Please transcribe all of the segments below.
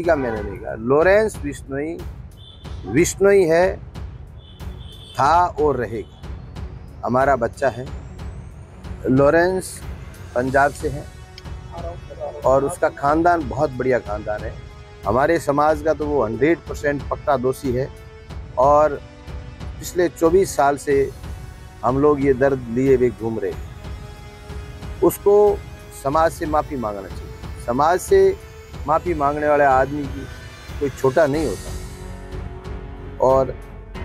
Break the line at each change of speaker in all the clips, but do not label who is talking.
का मैंने नहीं कहा लॉरेंस विश्नोई विश्नोई है, था और रहेगा। हमारा बच्चा है। लॉरेंस पंजाब से है और उसका खानदान बहुत बढ़िया खानदान है। हमारे समाज का तो वो हंड्रेड परसेंट पक्का दोषी है और पिछले 24 साल से हम लोग ये दर्द लिए हुए घूम रहे हैं। उसको समाज से माफ़ी मांगना चाहिए। समाज से माफ़ी मांगने वाले आदमी की कोई छोटा नहीं होता। और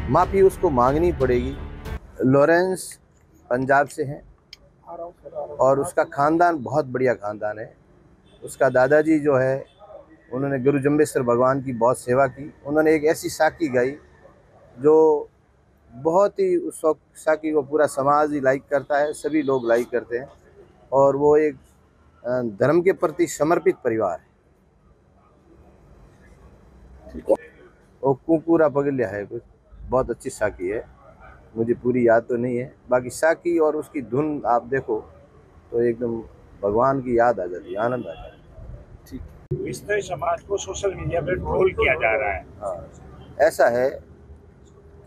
माफ़ी उसको मांगनी पड़ेगी। लॉरेंस पंजाब से हैं और उसका ख़ानदान बहुत बढ़िया ख़ानदान है। उसका दादाजी जो है, उन्होंने गुरु जम्बेश्वर भगवान की बहुत सेवा की। उन्होंने एक ऐसी साकी गाई जो बहुत ही उस साकी को पूरा समाज ही लाइक करता है, सभी लोग लाइक करते हैं। और वो एक धर्म के प्रति समर्पित परिवार है। वो कुकुरा पगलिया है कुछ। बहुत अच्छी साकी है। मुझे पूरी याद तो नहीं है। बाकी साकी और उसकी धुन आप देखो तो एकदम भगवान की याद आ जाती है आनंद आ जाता है।
ठीक। समाज को सोशल मीडिया पर ट्रोल किया जा रहा है।
हाँ। ऐसा है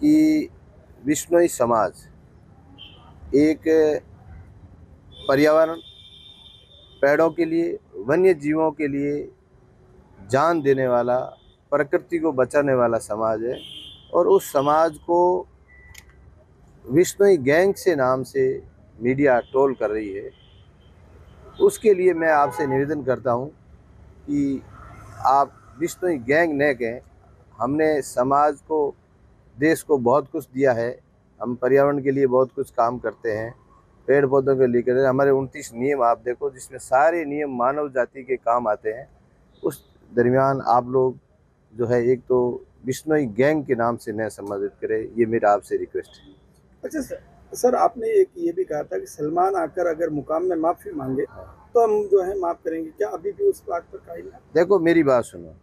कि विष्णुई समाज एक पर्यावरण पेड़ों के लिए वन्य जीवों के लिए जान देने वाला प्रकृति को बचाने वाला समाज है और उस समाज को विष्णुई गैंग से नाम से मीडिया ट्रोल कर रही है। उसके लिए मैं आपसे निवेदन करता हूँ कि आप विष्णुई गैंग न कहें। हमने समाज को, देश को बहुत कुछ दिया है। हम पर्यावरण के लिए बहुत कुछ काम करते हैं। पेड़ पौधों के लिए करते हैं हमारे उनतीस नियम आप देखो, जिसमें सारे नियम मानव जाति के काम आते हैं। उस दरमियान आप लोग जो है एक तो बिश्नोई गैंग के नाम से न संबोधित करे ये मेरा आपसे रिक्वेस्ट है।
अच्छा सर सर आपने एक ये भी कहा था कि सलमान आकर अगर मुकाम में माफ़ी मांगे तो हम जो है माफ़ करेंगे। क्या अभी भी उस बात पर कायल है?
देखो मेरी बात सुनो।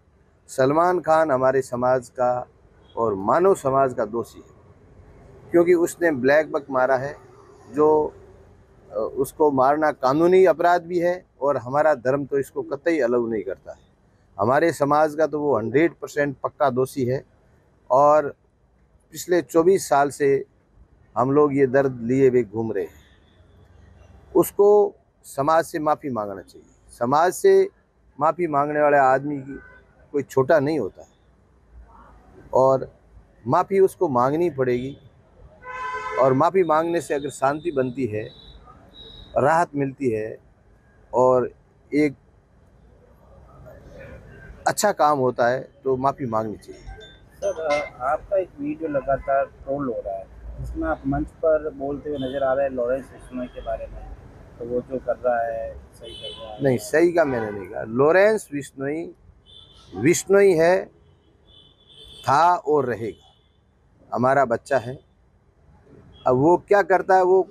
सलमान खान हमारे समाज का और मानव समाज का दोषी है क्योंकि उसने ब्लैक बक मारा है जो उसको मारना कानूनी अपराध भी है और हमारा धर्म तो इसको कतई अलाउ नहीं करता है। हमारे समाज का तो वो हंड्रेड परसेंट पक्का दोषी है और पिछले चौबीस साल से हम लोग ये दर्द लिए हुए घूम रहे हैं। उसको समाज से माफ़ी मांगना चाहिए। समाज से माफ़ी मांगने वाले आदमी की कोई छोटा नहीं होता और माफ़ी उसको मांगनी पड़ेगी और माफ़ी मांगने से अगर शांति बनती है, राहत मिलती है और एक अच्छा काम होता है तो माफ़ी मांगनी चाहिए।
सर आपका एक वीडियो लगातार ट्रोल हो रहा है जिसमें आप मंच पर बोलते हुए नज़र आ रहे हैं लॉरेंस विश्नोई के बारे में तो वो जो कर रहा है सही कर रहा है?
नहीं सही का मैंने नहीं कहा। लॉरेंस विश्नोई विश्नोई है था और रहेगा। हमारा बच्चा है। अब वो क्या करता है वो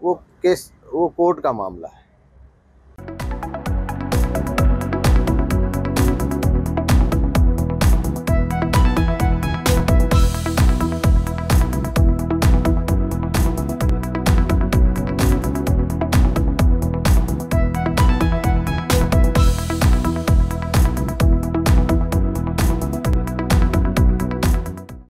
वो केस वो कोर्ट का मामला है।